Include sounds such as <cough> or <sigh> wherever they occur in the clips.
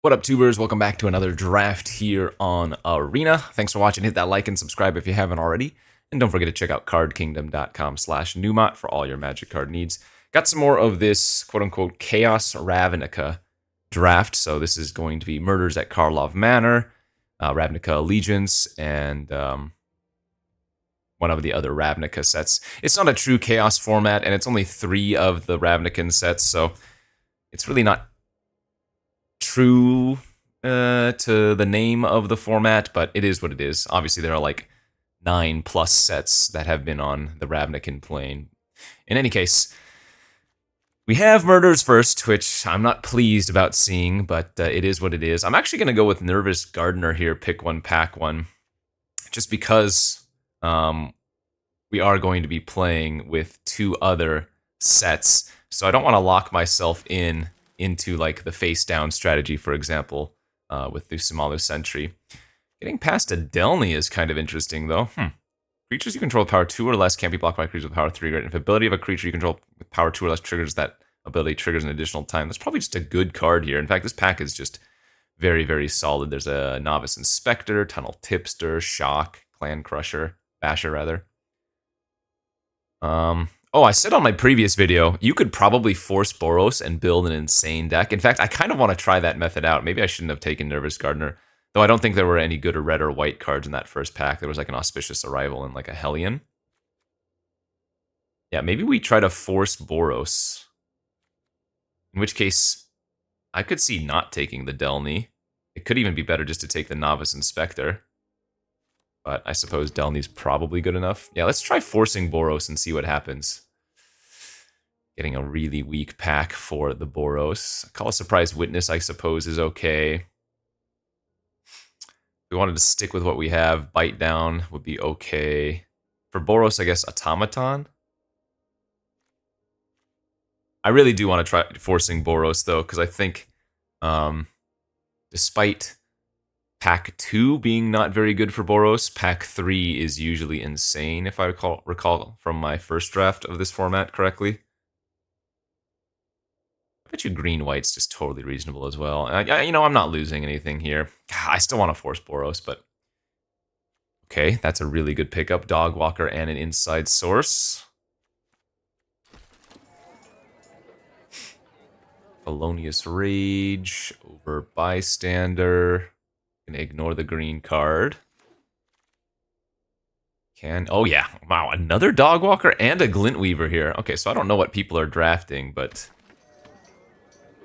What up, tubers? Welcome back to another draft here on Arena. Thanks for watching. Hit that like and subscribe if you haven't already. And don't forget to check out cardkingdom.com slash Numot for all your magic card needs. Got some more of this quote-unquote Chaos Ravnica draft. So this is going to be Murders at Karlov Manor, uh, Ravnica Allegiance, and um, one of the other Ravnica sets. It's not a true Chaos format, and it's only three of the Ravnican sets, so it's really not true uh, to the name of the format, but it is what it is. Obviously, there are like nine plus sets that have been on the Ravnican plane. In any case, we have Murders first, which I'm not pleased about seeing, but uh, it is what it is. I'm actually going to go with Nervous Gardener here, pick one, pack one, just because um, we are going to be playing with two other sets. So I don't want to lock myself in into like the face down strategy, for example, uh, with the Sumala Sentry. Getting past Adelny is kind of interesting, though. Hmm. Creatures you control with power 2 or less can't be blocked by creatures with power 3 or if ability of a creature you control with power 2 or less triggers that ability triggers an additional time. That's probably just a good card here. In fact, this pack is just very, very solid. There's a Novice Inspector, Tunnel Tipster, Shock, Clan Crusher, Basher, rather. Um, Oh, I said on my previous video, you could probably force Boros and build an insane deck. In fact, I kind of want to try that method out. Maybe I shouldn't have taken Nervous Gardener, though I don't think there were any good or red or white cards in that first pack. There was like an Auspicious Arrival and like a Hellion. Yeah, maybe we try to force Boros. In which case, I could see not taking the Delney. It could even be better just to take the Novice Inspector. But I suppose Delney's probably good enough. Yeah, let's try forcing Boros and see what happens. Getting a really weak pack for the Boros. Call a Surprise Witness, I suppose, is okay. we wanted to stick with what we have, Bite Down would be okay. For Boros, I guess Automaton. I really do want to try forcing Boros, though, because I think um, despite Pack 2 being not very good for Boros. Pack 3 is usually insane, if I recall, recall from my first draft of this format correctly. I bet you green white's just totally reasonable as well. I, you know, I'm not losing anything here. <sighs> I still want to force Boros, but okay, that's a really good pickup. Dog Walker and an inside source. Felonious Rage over Bystander. Gonna ignore the green card. Can oh yeah, wow, another dog walker and a glint weaver here. Okay, so I don't know what people are drafting, but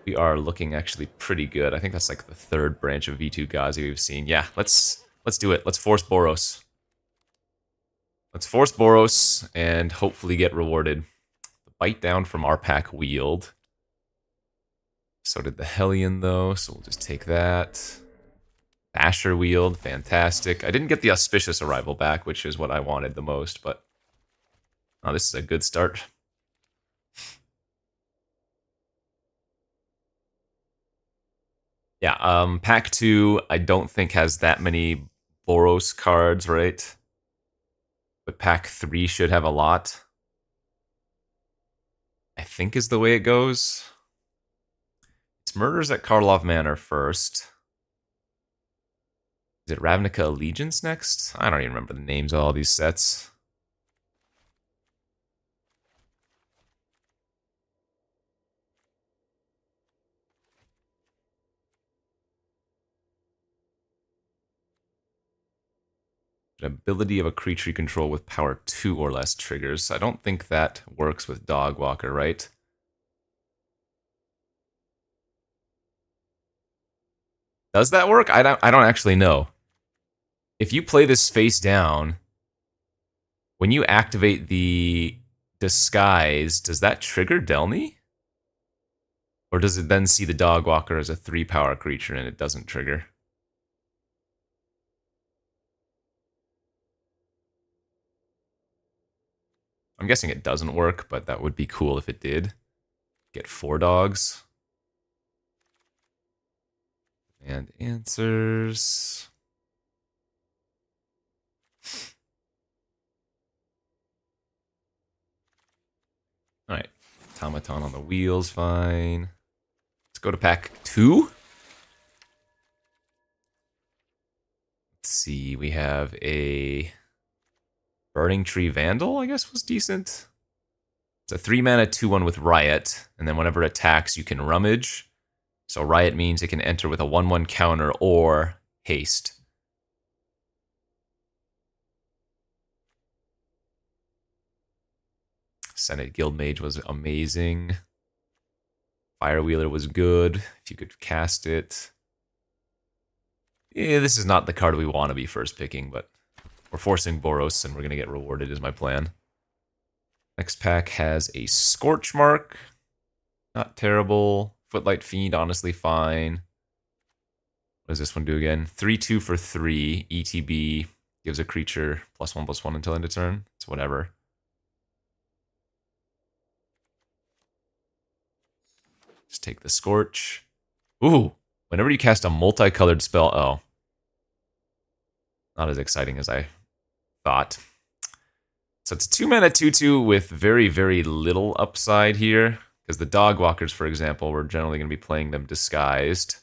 we are looking actually pretty good. I think that's like the third branch of Vitu-Ghazi we've seen. Yeah, let's let's do it. Let's force Boros. Let's force Boros and hopefully get rewarded. The bite down from our pack wield. So did the Hellion though, so we'll just take that. Asher Wield, fantastic. I didn't get the Auspicious Arrival back, which is what I wanted the most, but oh, this is a good start. Yeah, um, Pack 2, I don't think has that many Boros cards, right? But Pack 3 should have a lot. I think is the way it goes. It's Murders at Karlov Manor first. Is it Ravnica Allegiance next? I don't even remember the names of all these sets. Ability of a creature you control with power 2 or less triggers. I don't think that works with Dog Walker, right? Does that work? I don't I don't actually know if you play this face down, when you activate the disguise, does that trigger Delney? Or does it then see the dog walker as a three power creature and it doesn't trigger? I'm guessing it doesn't work, but that would be cool if it did. Get four dogs. And answers. All right, automaton on the wheels, fine. Let's go to pack two. Let's see, we have a Burning Tree Vandal, I guess was decent. It's a 3 mana 2 1 with Riot, and then whenever it attacks, you can rummage. So Riot means it can enter with a 1 1 counter or haste. Senate Guildmage was amazing. Firewheeler was good, if you could cast it. Yeah, this is not the card we want to be first picking, but we're forcing Boros and we're going to get rewarded is my plan. Next pack has a Scorch Mark. Not terrible. Footlight Fiend, honestly fine. What does this one do again? 3-2 for 3. ETB gives a creature plus 1 plus 1 until end of turn. It's whatever. Just take the Scorch. Ooh, whenever you cast a multicolored spell... Oh. Not as exciting as I thought. So it's a two mana 2 2 with very, very little upside here. Because the dog walkers, for example, we're generally going to be playing them disguised.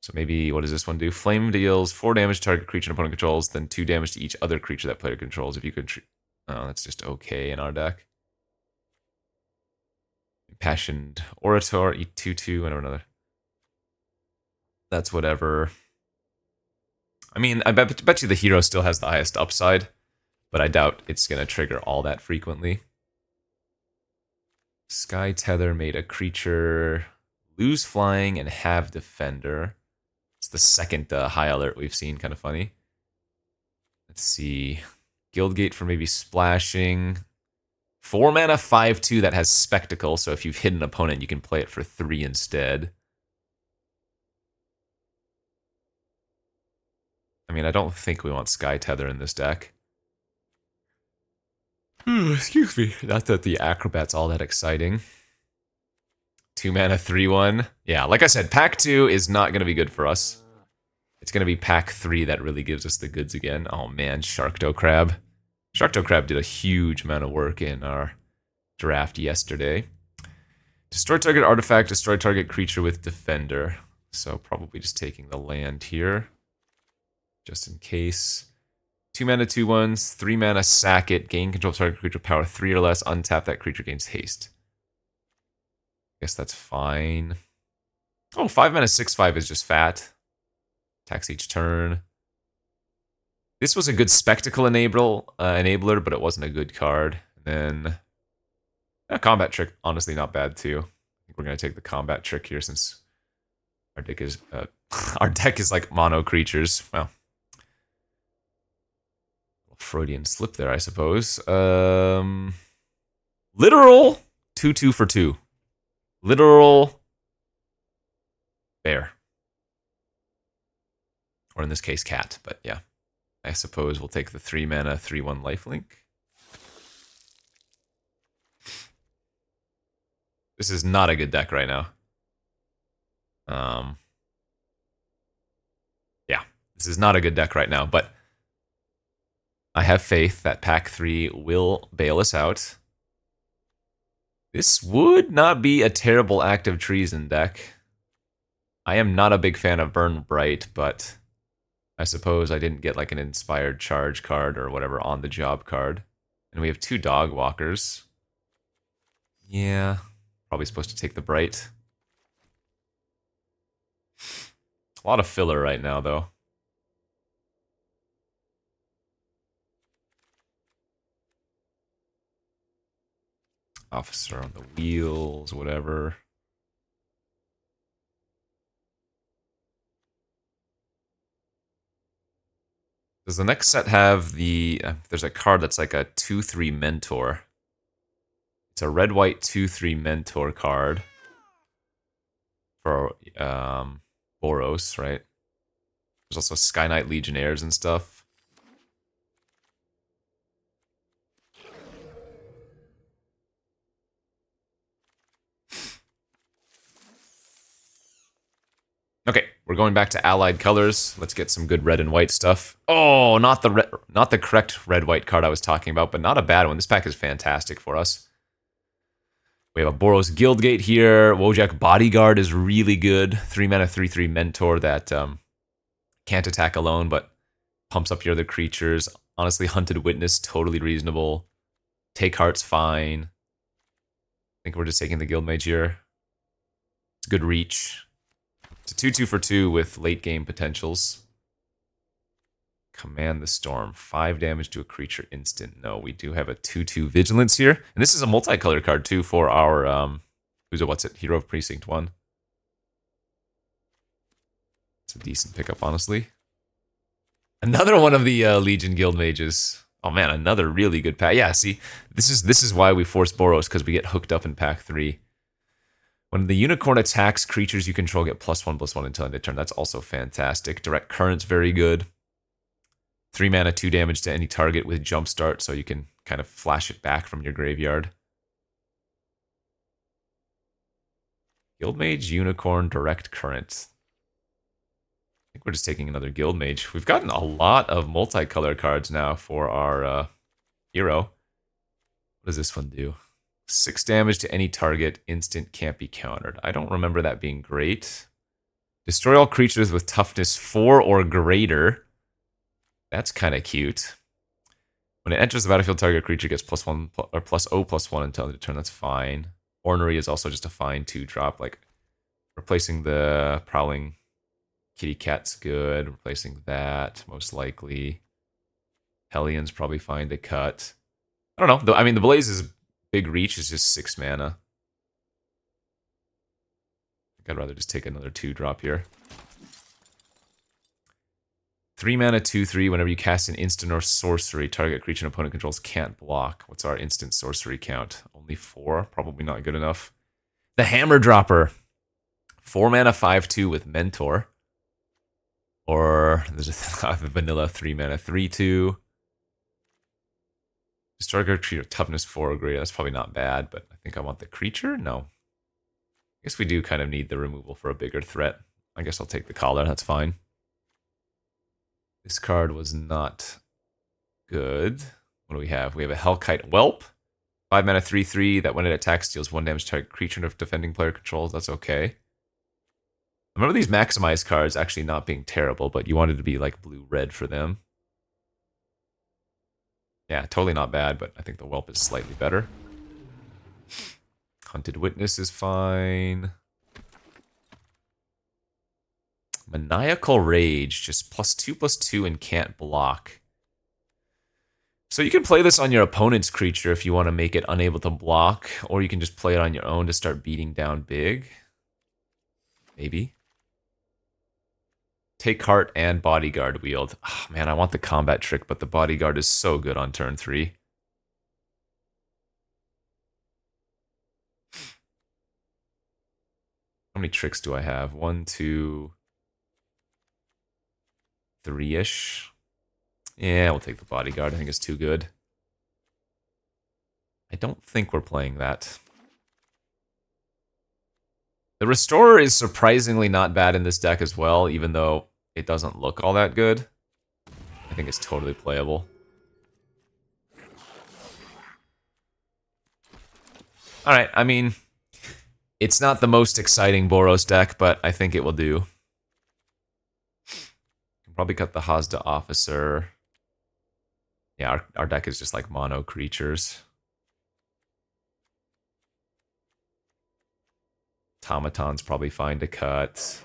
So maybe, what does this one do? Flame deals 4 damage to target creature and opponent controls, then 2 damage to each other creature that player controls. If you could. Oh, that's just okay in our deck. Impassioned Orator, eat 2 2, and another. That's whatever. I mean, I bet, bet you the hero still has the highest upside, but I doubt it's going to trigger all that frequently. Sky Tether made a creature lose flying and have defender. It's the second uh, high alert we've seen, kind of funny. Let's see. Guildgate for maybe splashing. Four mana, five two that has spectacle. So if you've hit an opponent, you can play it for three instead. I mean, I don't think we want Sky Tether in this deck. Hmm, excuse me. Not that the Acrobat's all that exciting. Two mana, three one. Yeah, like I said, pack two is not going to be good for us. It's going to be pack three that really gives us the goods again. Oh man, Sharkdo Crab. Sharkdo Crab did a huge amount of work in our draft yesterday. Destroy target artifact, destroy target creature with defender. So probably just taking the land here just in case. Two mana, two ones, three mana, sack it, gain control target creature power three or less, untap that creature gains haste. I guess that's fine. Oh, five mana, six, five is just fat. Attacks each turn. This was a good spectacle enable, uh, enabler, but it wasn't a good card. And then a combat trick, honestly, not bad too. I think we're gonna take the combat trick here since our deck is uh, <laughs> our deck is like mono creatures. Well, Freudian slip there, I suppose. Um, literal two two for two. Literal bear. Or in this case, cat. But yeah, I suppose we'll take the three mana, three one lifelink. This is not a good deck right now. Um, yeah, this is not a good deck right now, but I have faith that pack 3 will bail us out. This would not be a terrible act of treason deck. I am not a big fan of Burn Bright, but I suppose I didn't get like an inspired charge card or whatever on the job card. And we have two dog walkers. Yeah, probably supposed to take the Bright. A lot of filler right now, though. Officer on the wheels, whatever. Does the next set have the... Uh, there's a card that's like a 2-3 Mentor. It's a red-white 2-3 Mentor card. For um, Boros, right? There's also Sky Knight Legionnaires and stuff. Okay, we're going back to allied colors. Let's get some good red and white stuff. Oh, not the red, not the correct red white card I was talking about, but not a bad one. This pack is fantastic for us. We have a Boros Guildgate here. Wojek Bodyguard is really good. Three mana, three three mentor that um, can't attack alone, but pumps up your other creatures. Honestly, Hunted Witness, totally reasonable. Take Heart's fine. I think we're just taking the Guild Mage here. It's good reach. It's a 2-2 for 2 with late game potentials. Command the Storm. 5 damage to a creature instant. No, we do have a 2-2 Vigilance here. And this is a multicolored card too for our, um, who's a what's it? Hero of Precinct 1. It's a decent pickup, honestly. Another one of the uh, Legion Guild Mages. Oh man, another really good pack. Yeah, see, this is this is why we force Boros because we get hooked up in pack three. When the unicorn attacks, creatures you control get plus one plus one until end of turn. That's also fantastic. Direct current's very good. Three mana, two damage to any target with jumpstart, so you can kind of flash it back from your graveyard. Guildmage, Unicorn, Direct Current I think we're just taking another guild mage. We've gotten a lot of multicolor cards now for our uh, hero. What does this one do? Six damage to any target, instant can't be countered. I don't remember that being great. Destroy all creatures with toughness 4 or greater. That's kind of cute. When it enters the battlefield, target creature gets plus 1 or plus O plus 1 until the turn. That's fine. Ornery is also just a fine 2 drop, like replacing the Prowling Kitty Cat's good. Replacing that, most likely. Hellion's probably fine to cut. I don't know. I mean, the Blaze's big reach is just six mana. I'd rather just take another two drop here. Three mana, two, three. Whenever you cast an instant or sorcery, target creature and opponent controls can't block. What's our instant sorcery count? Only four? Probably not good enough. The Hammer Dropper. Four mana, five, two with Mentor. Or <laughs> there's a <laughs> vanilla 3 mana 3 2. Destroy creature toughness 4 great. That's probably not bad, but I think I want the creature? No. I guess we do kind of need the removal for a bigger threat. I guess I'll take the collar. That's fine. This card was not good. What do we have? We have a Hellkite Whelp. 5 mana 3 3 that when it attacks deals 1 damage to target creature of defending player controls. That's okay. I remember these maximized cards actually not being terrible, but you wanted to be like blue red for them. Yeah, totally not bad, but I think the Whelp is slightly better. Hunted Witness is fine. Maniacal Rage, just plus two, plus two, and can't block. So you can play this on your opponent's creature if you want to make it unable to block, or you can just play it on your own to start beating down big. Maybe. Take Heart and Bodyguard wield. Oh, man, I want the combat trick, but the Bodyguard is so good on turn three. How many tricks do I have? One, two, three-ish. Yeah, we'll take the Bodyguard. I think it's too good. I don't think we're playing that. The Restorer is surprisingly not bad in this deck as well, even though it doesn't look all that good. I think it's totally playable. Alright, I mean, it's not the most exciting Boros deck, but I think it will do. Can probably cut the Haazda Officer. Yeah, our, our deck is just like mono creatures. Automaton's probably fine to cut.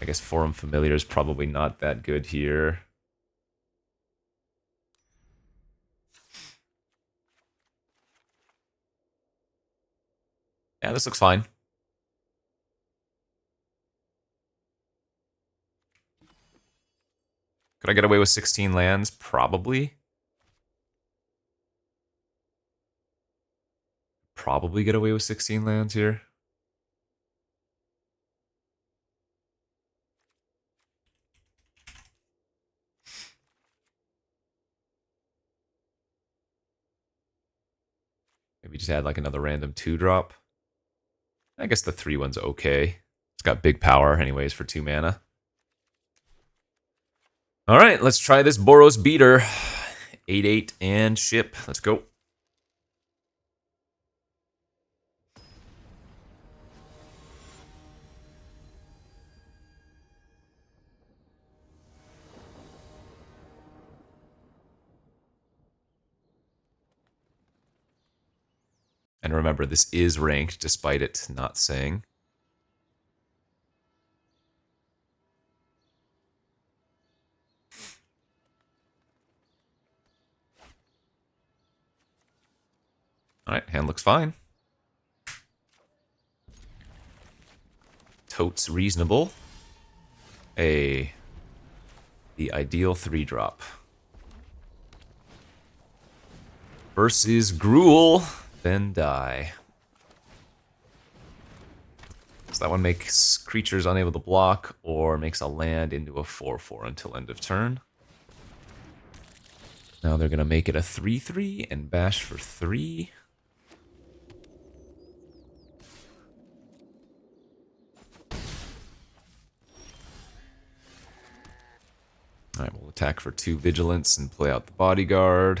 I guess Forum Familiar is probably not that good here. Yeah, this looks fine. Could I get away with 16 lands? Probably. Probably get away with 16 lands here. Maybe just add like another random two drop. I guess the three one's okay. It's got big power anyways for two mana. All right, let's try this Boros beater. 8-8 and ship. Let's go. And remember, this is ranked despite it not saying. Alright, hand looks fine. Totes reasonable. A the ideal three drop. Versus Gruul, then die. So that one makes creatures unable to block or makes a land into a 4-4 until end of turn. Now they're going to make it a 3-3 and bash for 3. Alright, we'll attack for 2 vigilance and play out the bodyguard.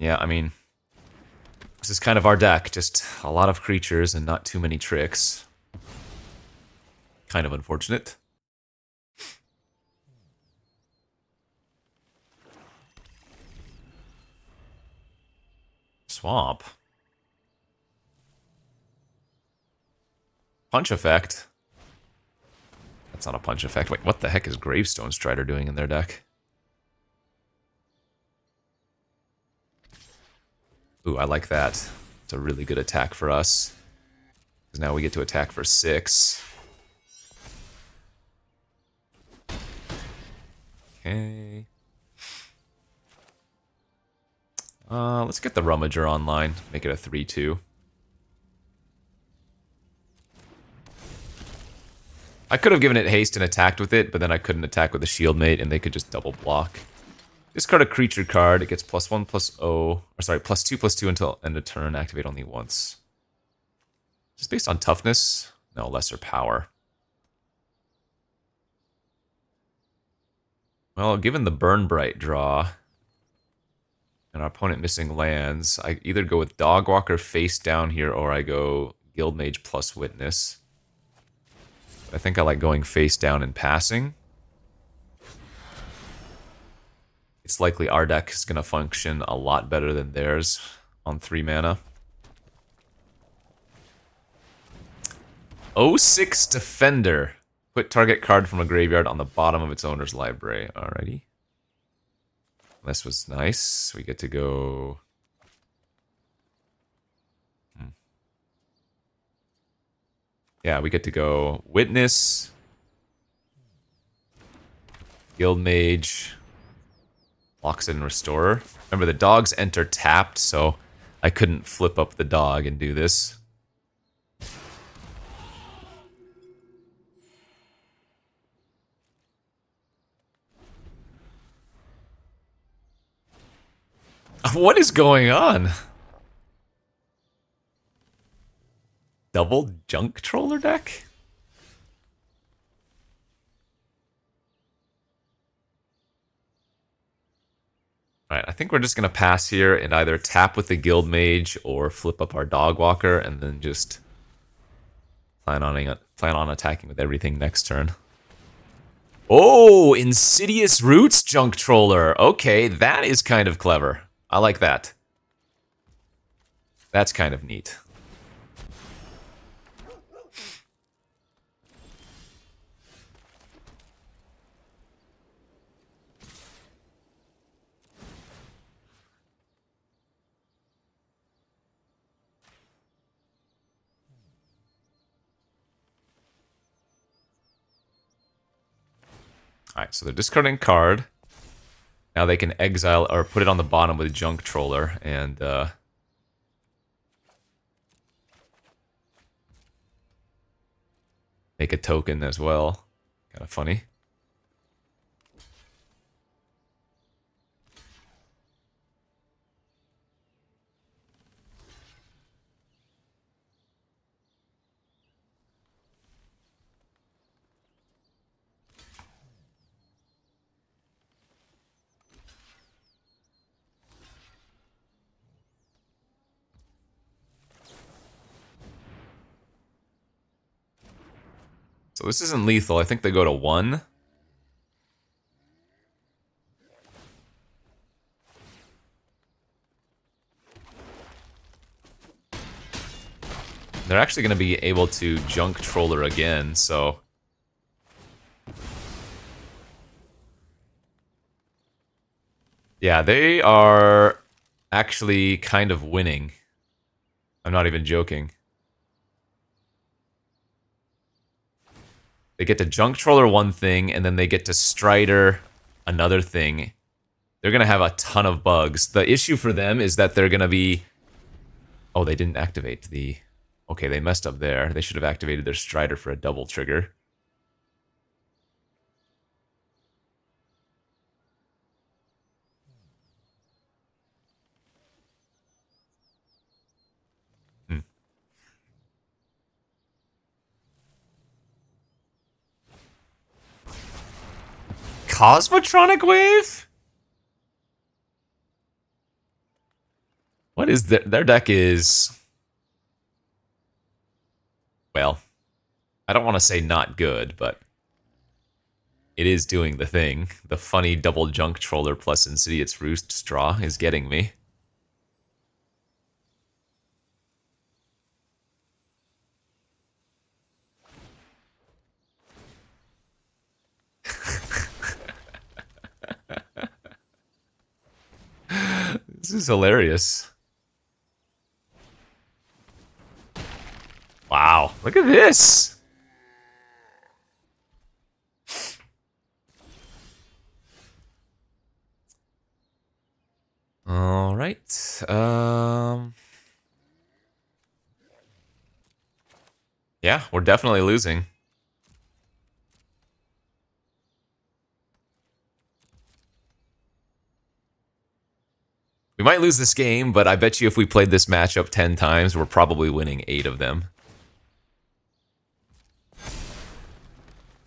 Yeah, I mean, this is kind of our deck. Just a lot of creatures and not too many tricks. Kind of unfortunate. Swamp. Punch effect. That's not a punch effect. Wait, what the heck is Gravestone Strider doing in their deck? Ooh, I like that. It's a really good attack for us. Because now we get to attack for six. Okay. Uh, let's get the Rummager online. Make it a 3-2. I could have given it haste and attacked with it, but then I couldn't attack with the shield mate, and they could just double block. Discard a creature card. It gets plus one, plus O, or sorry, plus two, plus two until end of turn. Activate only once. Just based on toughness? No, lesser power. Well, given the Burn Bright draw, and our opponent missing lands, I either go with Dogwalker face down here, or I go Guildmage plus Witness. I think I like going face down and passing. It's likely our deck is going to function a lot better than theirs on 3 mana. 06 Defender. Put target card from a graveyard on the bottom of its owner's library. Alrighty. This was nice. We get to go... Hmm. Yeah, we get to go Witness, Guild Mage, Locks in Restorer. Remember, the dogs enter tapped, so I couldn't flip up the dog and do this. <laughs> What is going on? Double Junktroller deck? Alright, I think we're just going to pass here and either tap with the Guild Mage or flip up our Dog Walker and then just plan on, plan on attacking with everything next turn. Oh, Insidious Roots Junktroller. Okay, that is kind of clever. I like that. That's kind of neat. Alright, so they're discarding card. Now they can exile or put it on the bottom with Junktroller and uh, make a token as well. Kind of funny. So this isn't lethal. I think they go to one. They're actually going to be able to Junktroller again, so... Yeah, they are actually kind of winning. I'm not even joking. They get to Junktroller one thing, and then they get to Strider another thing. They're going to have a ton of bugs. The issue for them is that they're going to be... Oh, they didn't activate the... Okay, they messed up there. They should have activated their Strider for a double trigger. Cosmotronic Wave? What is their, their deck is... Well, I don't want to say not good, but it is doing the thing. The funny double Junktroller plus Insidious Roots Straw is getting me. This is hilarious. Wow, look at this. All right. Um Yeah, we're definitely losing. We might lose this game, but I bet you if we played this matchup 10 times, we're probably winning 8 of them.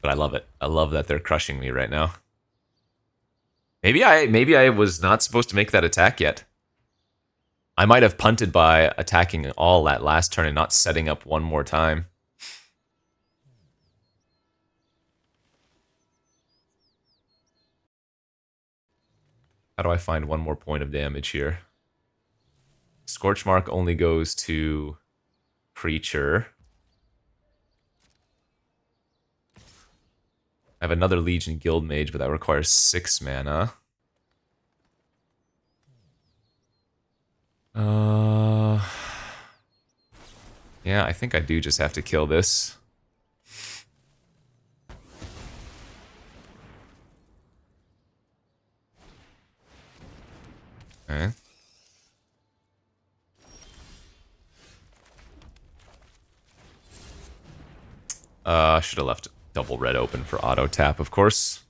But I love it. I love that they're crushing me right now. Maybe I maybe I was not supposed to make that attack yet. I might have punted by attacking all that last turn and not setting up one more time. How do I find one more point of damage here? Scorch Mark only goes to creature. I have another Legion Guild Mage, but that requires six mana. Uh, yeah, I think I do just have to kill this. Okay. Uh, should have left double red open for auto tap, of course.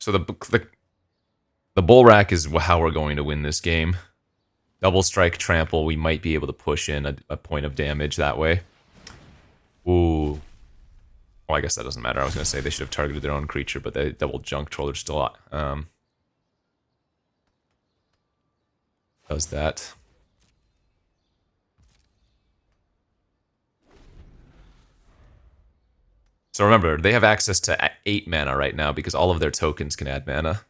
So the the the Bolrac is how we're going to win this game. Double strike trample, we might be able to push in a, a point of damage that way. Ooh. Well, I guess that doesn't matter. I was going to say they should have targeted their own creature, but they double Junktroller still um, does that. So remember, they have access to 8 mana right now because all of their tokens can add mana.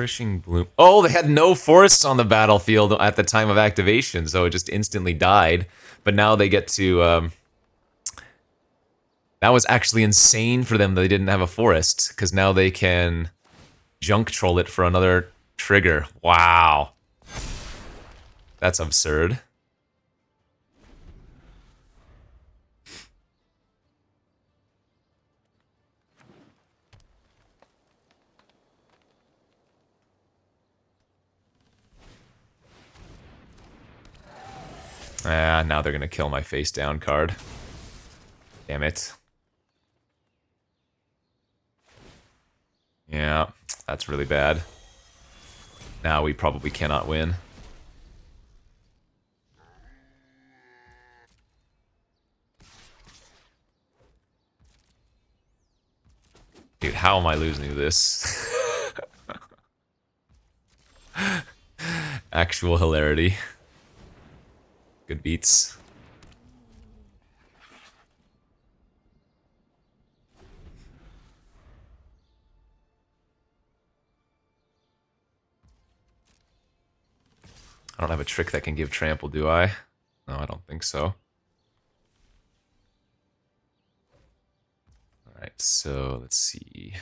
Flourishing Bloom. Oh, they had no forests on the battlefield at the time of activation, so it just instantly died. But now they get to... Um, that was actually insane for them that they didn't have a forest, because now they can junk troll it for another trigger. Wow. That's absurd. Ah, now they're gonna kill my face down card. Damn it. Yeah, That's really bad. Now we probably cannot win. Dude, how am I losing this? <laughs> Actual hilarity. Good beats. I don't have a trick that can give trample, do I? No, I don't think so. Alright, so let's see.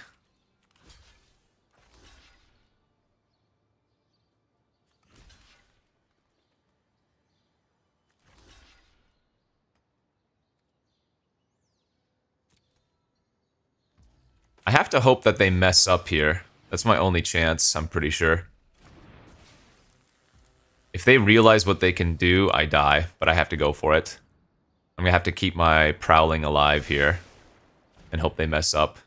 I have to hope that they mess up here. That's my only chance, I'm pretty sure. If they realize what they can do, I die, but I have to go for it. I'm gonna have to keep my prowling alive here and hope they mess up.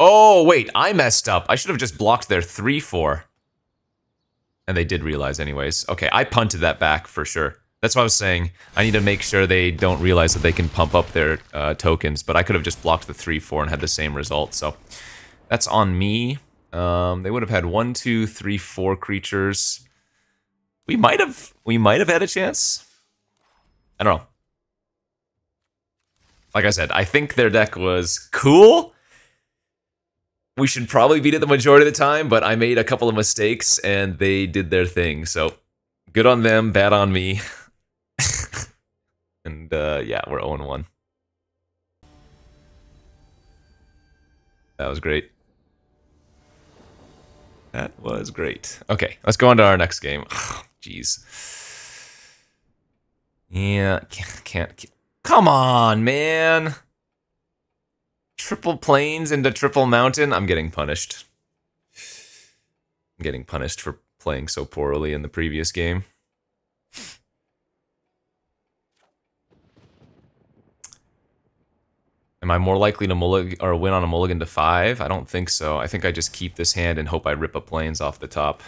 Oh, wait, I messed up. I should have just blocked their 3-4. And they did realize anyways. Okay, I punted that back for sure. That's what I was saying. I need to make sure they don't realize that they can pump up their uh, tokens, but I could have just blocked the 3-4 and had the same result, so that's on me. Um, they would have had one, two, three, four creatures. We might have we might have had a chance. I don't know. Like I said, I think their deck was cool. We should probably beat it the majority of the time, but I made a couple of mistakes and they did their thing. So good on them, bad on me. <laughs> <laughs> and uh, yeah, we're 0 1. That was great. That was great. Okay, let's go on to our next game. <sighs> Jeez. yeah, can't, can't. Come on, man. Triple plains into triple mountain. I'm getting punished. I'm getting punished for playing so poorly in the previous game. Am I more likely to mulligan or win on a mulligan to five? I don't think so. I think I just keep this hand and hope I rip a plains off the top.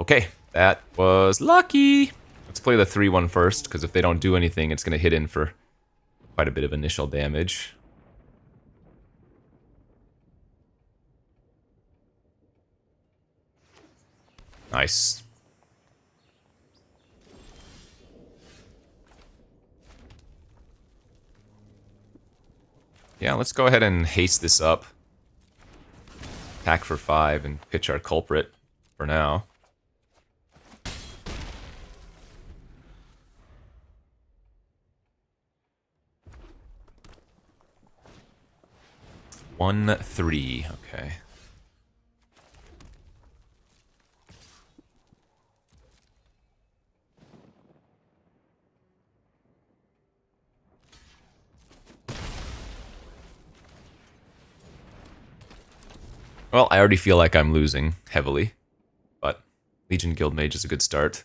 Okay, that was lucky. Let's play the 3-1 first, because if they don't do anything, it's going to hit in for quite a bit of initial damage. Nice. Yeah, let's go ahead and haste this up. Attack for five and pitch our culprit for now. One, three, okay. Well, I already feel like I'm losing heavily, but Legion Guild Mage is a good start.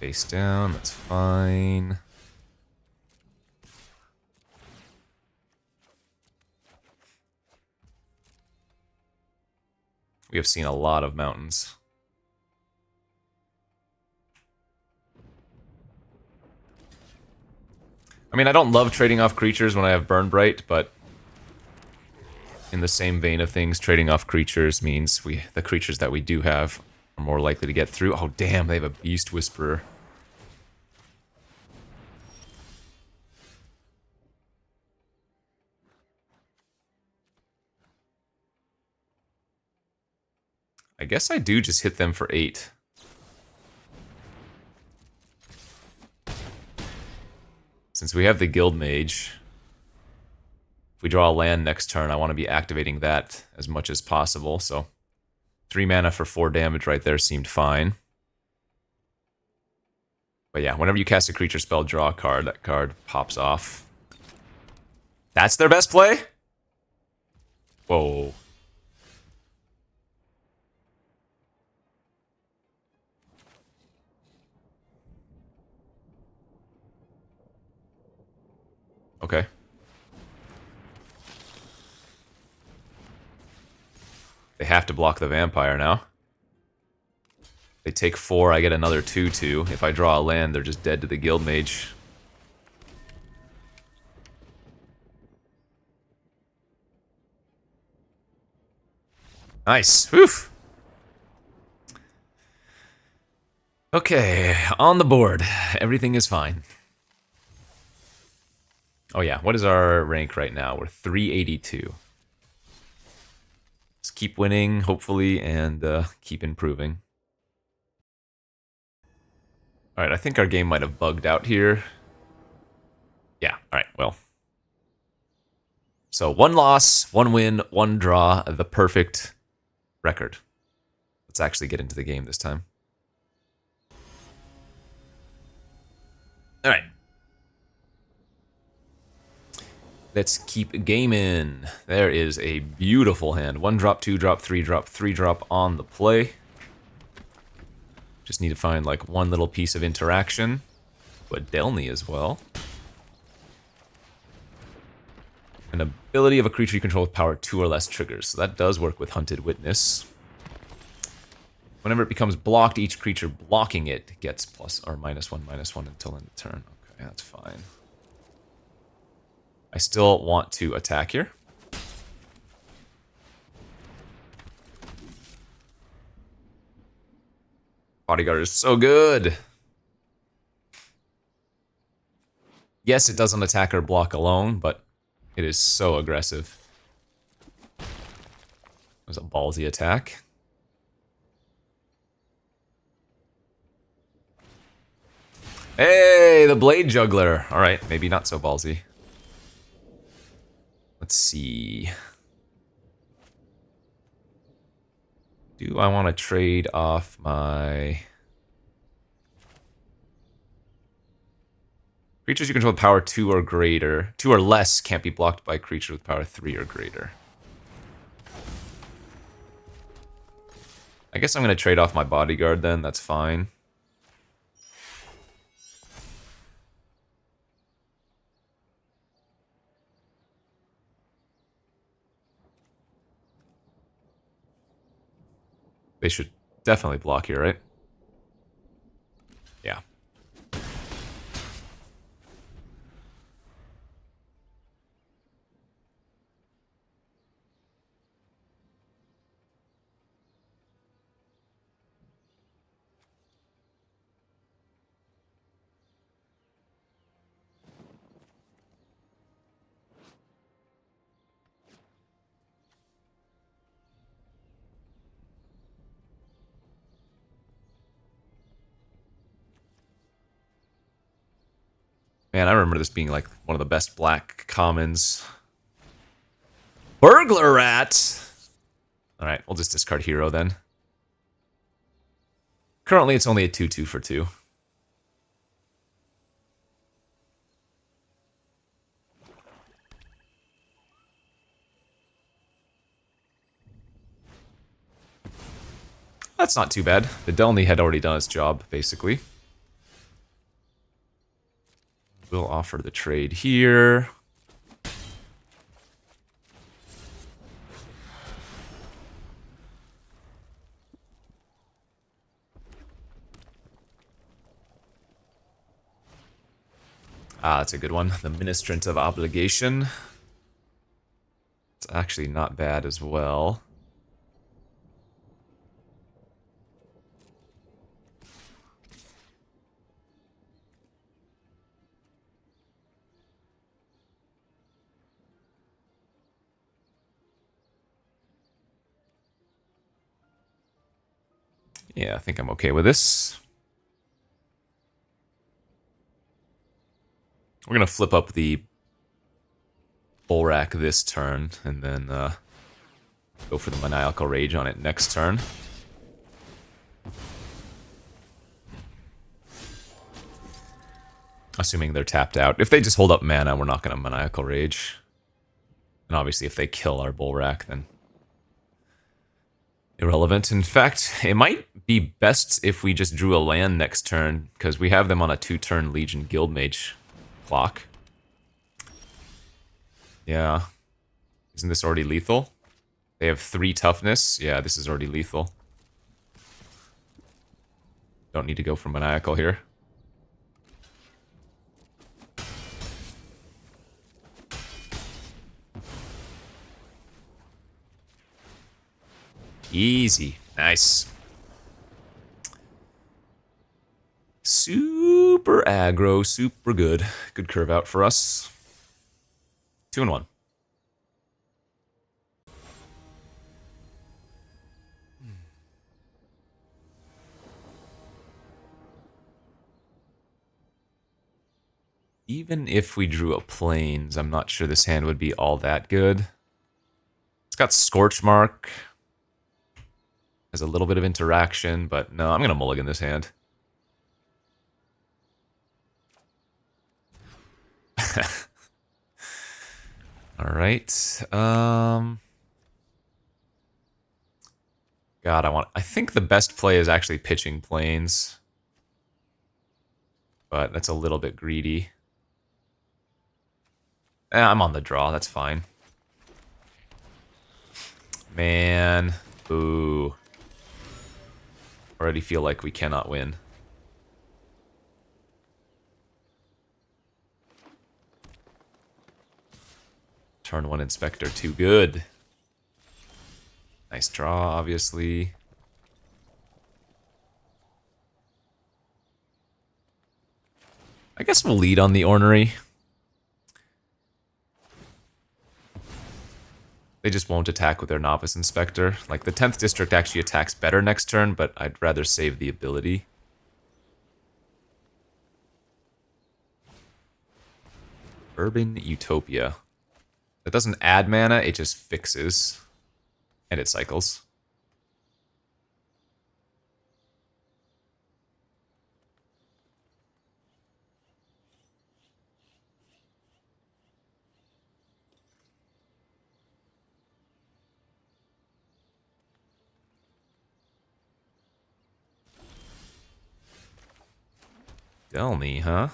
Face down, that's fine. We have seen a lot of mountains. I mean, I don't love trading off creatures when I have Burn Bright, but in the same vein of things, trading off creatures means we the creatures that we do have are more likely to get through. Oh, damn, they have a Beast Whisperer. I guess I do just hit them for 8. Since we have the Guild Mage, if we draw a land next turn, I want to be activating that as much as possible. So, three mana for four damage right there seemed fine. But yeah, whenever you cast a creature spell, draw a card, that card pops off. That's their best play? Whoa. Okay. They have to block the vampire now. They take four, I get another 2-2. If I draw a land, they're just dead to the guild mage. Nice. Oof. Okay, on the board. Everything is fine. Oh yeah, what is our rank right now? We're 382. Let's keep winning, hopefully, and uh, <laughs> keep improving. Alright, I think our game might have bugged out here. Yeah, alright, well. So one loss, one win, one draw, the perfect record. Let's actually get into the game this time. Alright. Let's keep gaming. There is a beautiful hand. One drop, two drop, three drop, three drop on the play. Just need to find like one little piece of interaction. But Delney as well. An ability of a creature you control with power two or less triggers. So that does work with Hunted Witness. Whenever it becomes blocked, each creature blocking it gets plus or minus one, minus one until end of turn. Okay, that's fine. I still want to attack here. Bodyguard is so good. Yes, it doesn't attack or block alone, but it is so aggressive. It was a ballsy attack. Hey, the Blade Juggler. All right, maybe not so ballsy. Let's see. Do I want to trade off my... Creatures you control with power 2 or greater. 2 or less can't be blocked by creatures with power 3 or greater. I guess I'm going to trade off my bodyguard then, that's fine. They should definitely block here, right? Yeah. Man, I remember this being like one of the best black commons. Burglar Rat! Alright, we'll just discard Hero then. Currently, it's only a 2-2 for 2. That's not too bad. The Delney had already done its job, basically. We'll offer the trade here. Ah, that's a good one. The Ministrant of Obligation. It's actually not bad as well. Yeah, I think I'm okay with this. We're going to flip up the Bolrac this turn, and then uh, go for the Maniacal Rage on it next turn. Assuming they're tapped out. If they just hold up mana, we're not going to Maniacal Rage. And obviously if they kill our Bolrac, then irrelevant. In fact, it might be best if we just drew a land next turn, because we have them on a two-turn Legion Guildmage clock. Yeah. Isn't this already lethal? They have three toughness. Yeah, this is already lethal. Don't need to go for maniacal here. Easy. Nice. Super aggro, super good. Good curve out for us. Two and one. Even if we drew a plains, I'm not sure this hand would be all that good. It's got Scorch Mark. Has a little bit of interaction, but no, I'm going to mulligan this hand. <laughs> all right. Um... God, I want. I think the best play is actually pitching plains, but that's a little bit greedy. Eh, I'm on the draw. That's fine. Man, boo. Already feel like we cannot win. Turn one inspector, too good. Nice draw, obviously. I guess we'll lead on the ornery. They just won't attack with their Novice Inspector. Like, the 10th District actually attacks better next turn, but I'd rather save the ability. Urban Utopia. That doesn't add mana, it just fixes. And it cycles. Delney, huh?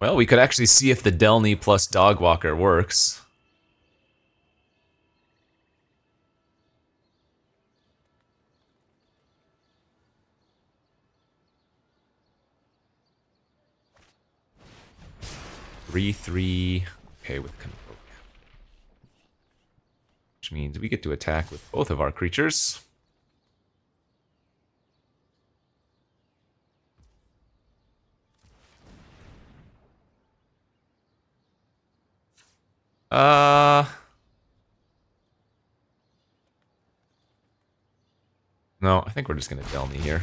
Well, we could actually see if the Delney plus Dogwalker works. Three, three. Okay, with which means we get to attack with both of our creatures. Uh... No, I think we're just going to Delney here.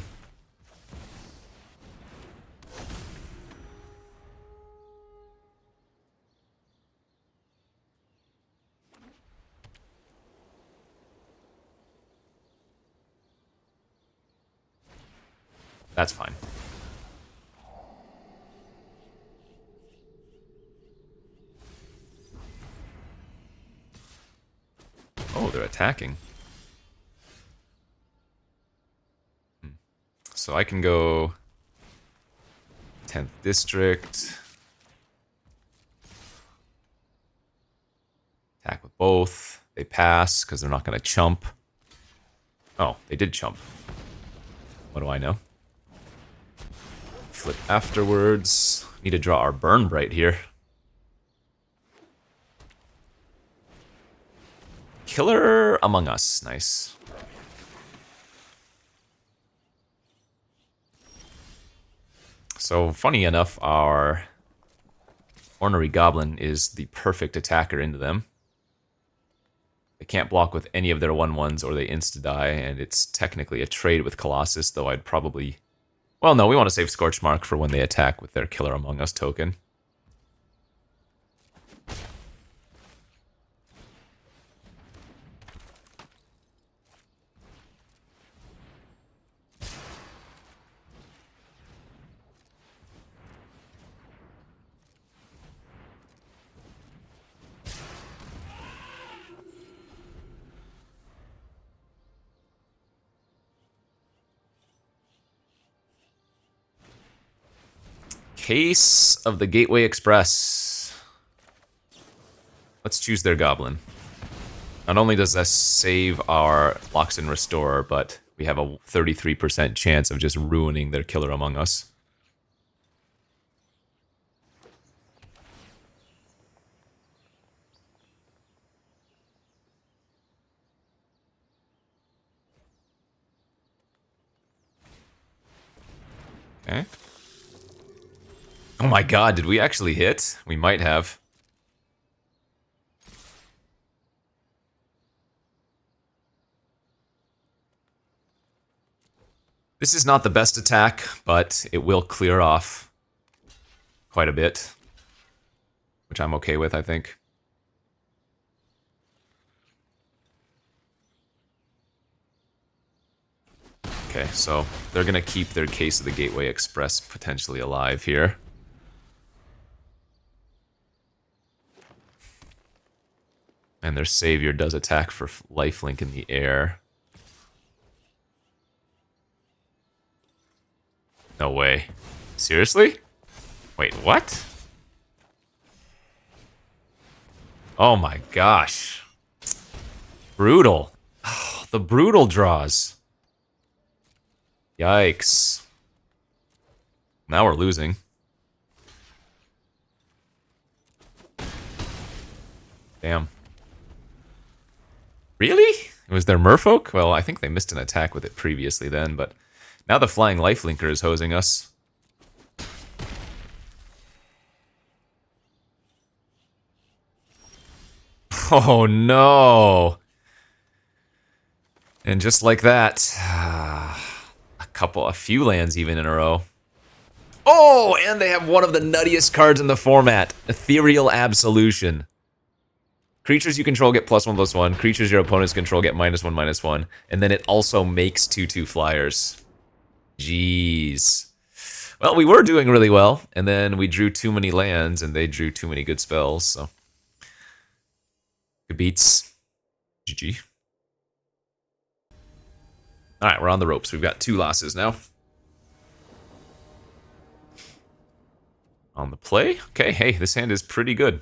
That's fine. Oh, they're attacking. Hmm. So I can go 10th district. Attack with both. They pass because they're not going to chump. Oh, they did chump. What do I know? Flip afterwards. Need to draw our burn bright here. Killer Among Us. Nice. So, funny enough, our Ornery Goblin is the perfect attacker into them. They can't block with any of their 1-1s or they insta-die, and it's technically a trade with Colossus, though I'd probably well, no, we want to save Scorch Mark for when they attack with their Killer Among Us token. Case of the Gateway Express. Let's choose their goblin. Not only does this save our Loxodon Restorer, but we have a 33% chance of just ruining their killer among us. Okay. Oh my god, did we actually hit? We might have. This is not the best attack, but it will clear off quite a bit. Which I'm okay with, I think. Okay, so they're gonna keep their case of the Gateway Express potentially alive here. And their savior does attack for lifelink in the air. No way. Seriously? Wait, what? Oh my gosh. Brutal. Oh, the brutal draws. Yikes. Now we're losing. Damn. Really? Was there merfolk? Well, I think they missed an attack with it previously then, but now the flying lifelinker is hosing us. Oh no! And just like that, <sighs> a couple, a few lands even in a row. Oh, and they have one of the nuttiest cards in the format, Ethereal Absolution. Creatures you control get plus one plus one. Creatures your opponents control get minus one minus one. And then it also makes two two flyers. Jeez. Well, we were doing really well, and then we drew too many lands, and they drew too many good spells, so. Good beats. GG. Alright, we're on the ropes. We've got two losses now. On the play? Okay, hey, this hand is pretty good.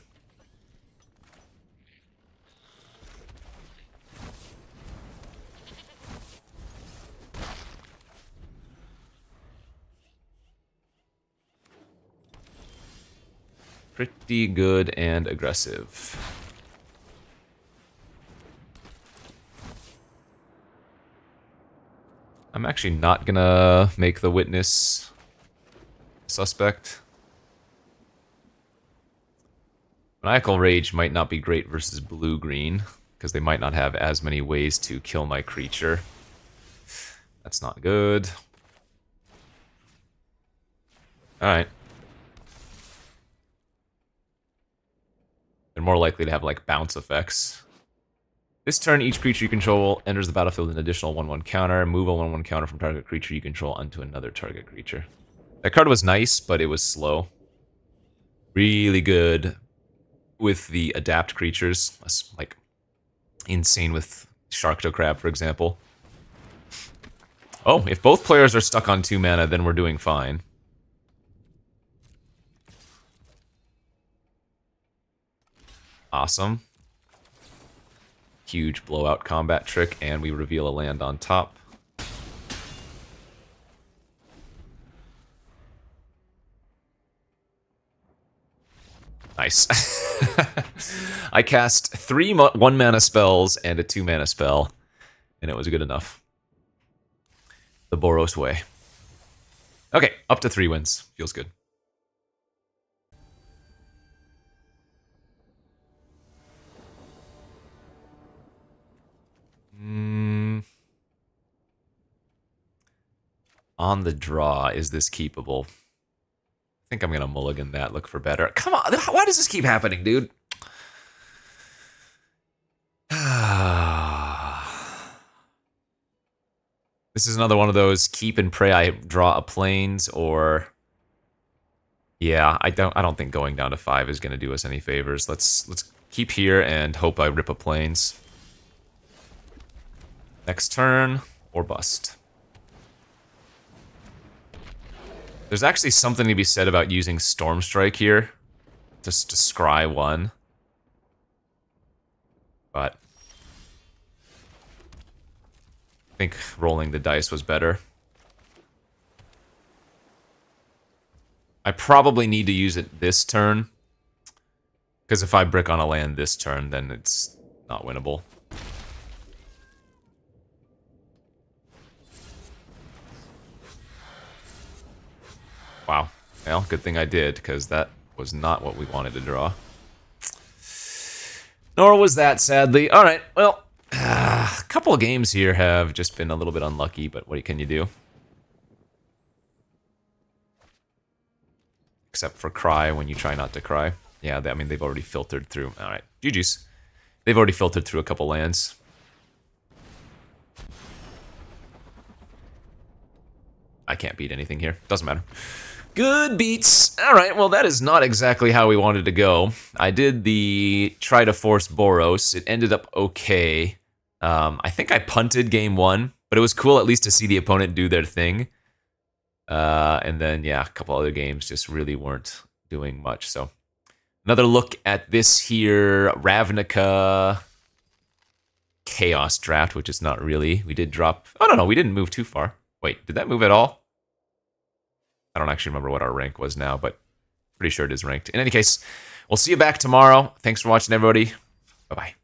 Pretty good and aggressive. I'm actually not gonna make the witness suspect. Maniacal Rage might not be great versus blue-green, because they might not have as many ways to kill my creature. That's not good. Alright. They're more likely to have, like, bounce effects. This turn, each creature you control enters the battlefield with an additional 1-1 counter. Move a 1-1 counter from target creature you control onto another target creature. That card was nice, but it was slow. Really good with the adapt creatures. Like, insane with Sharktocrab, for example. Oh, if both players are stuck on 2 mana, then we're doing fine. Awesome. Huge blowout combat trick, and we reveal a land on top. Nice. <laughs> I cast three one mana spells and a two mana spell, and it was good enough. The Boros way. Okay, up to three wins. Feels good. Mm. On the draw, is this keepable? I think I'm going to mulligan that, look for better. Come on, why does this keep happening, dude? <sighs> this is another one of those keep and pray I draw a plains or yeah, I don't I don't think going down to 5 is going to do us any favors. Let's let's keep here and hope I rip a plains. Next turn, or bust. There's actually something to be said about using Storm Strike here. Just to scry one. But... I think rolling the dice was better. I probably need to use it this turn. Because if I brick on a land this turn, then it's not winnable. Wow. Well, good thing I did, because that was not what we wanted to draw. Nor was that, sadly. Alright, well, uh, <sighs> a couple of games here have just been a little bit unlucky, but what can you do? Except for cry when you try not to cry. Yeah, I mean, they've already filtered through. Alright, GG's. They've already filtered through a couple lands. I can't beat anything here. Doesn't matter. Good beats. All right, well, that is not exactly how we wanted to go. I did the try to force Boros. It ended up okay. Um, I think I punted game one, but it was cool at least to see the opponent do their thing. Uh, and then, yeah, a couple other games just really weren't doing much. So, another look at this here Ravnica Chaos draft, which is not really. We did drop. Oh, no, no, we didn't move too far. Wait, did that move at all? I don't actually remember what our rank was now, but pretty sure it is ranked. In any case, we'll see you back tomorrow. Thanks for watching, everybody. Bye-bye.